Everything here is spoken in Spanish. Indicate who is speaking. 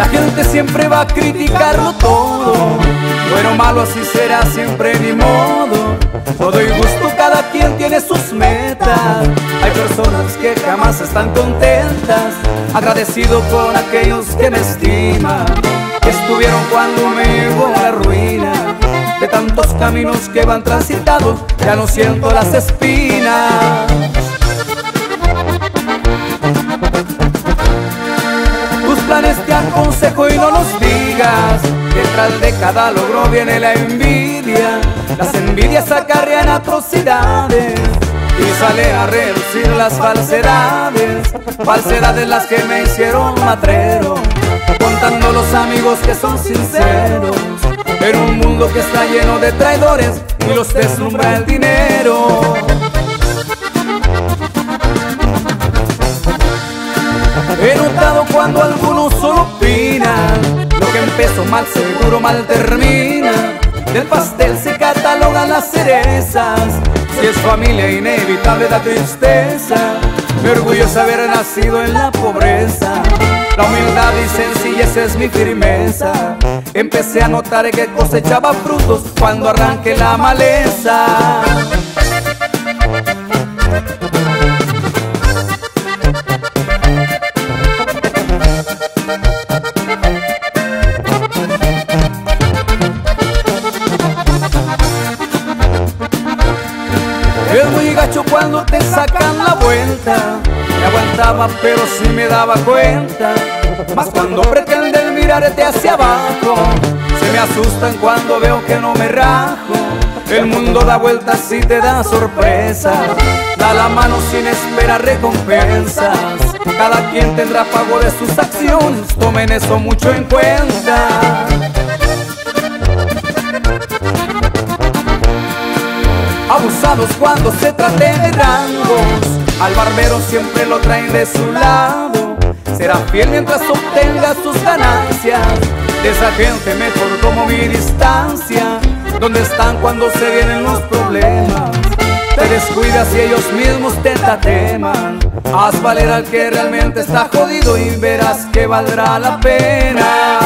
Speaker 1: La gente siempre va a criticarlo todo. Bueno, malo, así será siempre mi modo. Todo y gusto, cada quien tiene sus metas. Hay personas que jamás están contentas. Agradecido con aquellos que me estiman. Que estuvieron cuando me a la ruina. De tantos caminos que van transitados, ya no siento las espinas. Aconsejo y no los digas. Detrás de cada logro viene la envidia. Las envidias acarrean atrocidades y sale a reducir las falsedades. Falsedades las que me hicieron matrero. Contando los amigos que son sinceros. En un mundo que está lleno de traidores y los deslumbra el dinero. Lo que empezó mal seguro mal termina. Del pastel se catalogan las cerezas. Si es familia inevitable da tristeza. Me orgullo haber nacido en la pobreza. La humildad y sencillez es mi firmeza. Empecé a notar que cosechaba frutos cuando arranqué la maleza cuando te sacan la vuelta. Me aguantaba pero sí me daba cuenta. Más cuando pretenden mirarte hacia abajo Se me asustan cuando veo que no me rajo. El mundo da vueltas y te da sorpresa Da la mano sin esperar recompensas. Cada quien tendrá pago de sus acciones. Tomen eso mucho en cuenta Abusados cuando se trate de rangos. Al barbero siempre lo traen de su lado. Será fiel mientras obtenga sus ganancias. De esa gente mejor como mi distancia. ¿Dónde están cuando se vienen los problemas? Te descuidas y ellos mismos te tateman. Haz valer al que realmente está jodido Y verás que valdrá la pena